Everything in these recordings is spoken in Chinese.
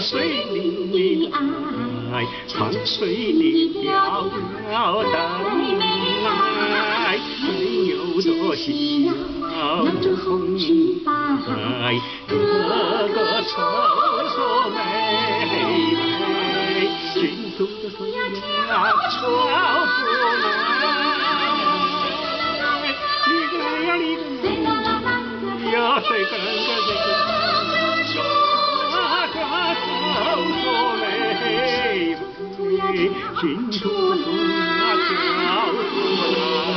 水里的爱，唱水里飘飘灯来，没有多小红白，个个丑说美美，心中的风呀吹心中那跳出来。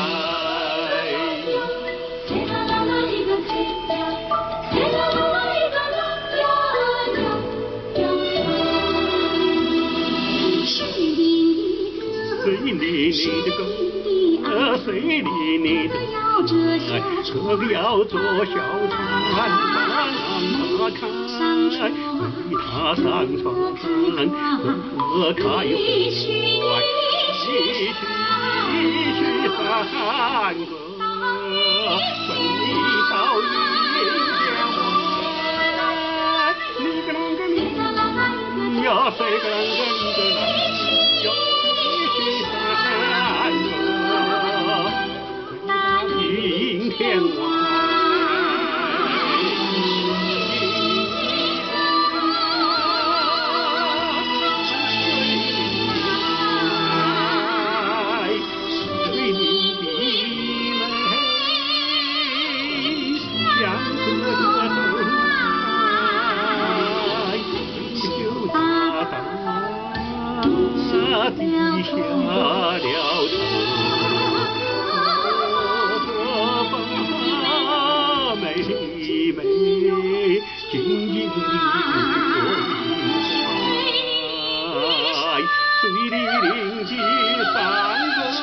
谁啦啦一个谁呀，谁啦啦啦一个啦呀呀呀水里的水里里的歌，水里的爱，可要坐小船，让它开，为它上船，喝开，一曲一曲山歌，你到阴间来，你个啷个你呀，谁个啷个你个啷低下了头。我把妹妹紧紧地拥怀，水里灵机三个才。